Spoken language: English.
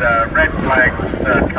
uh, red flags uh, come.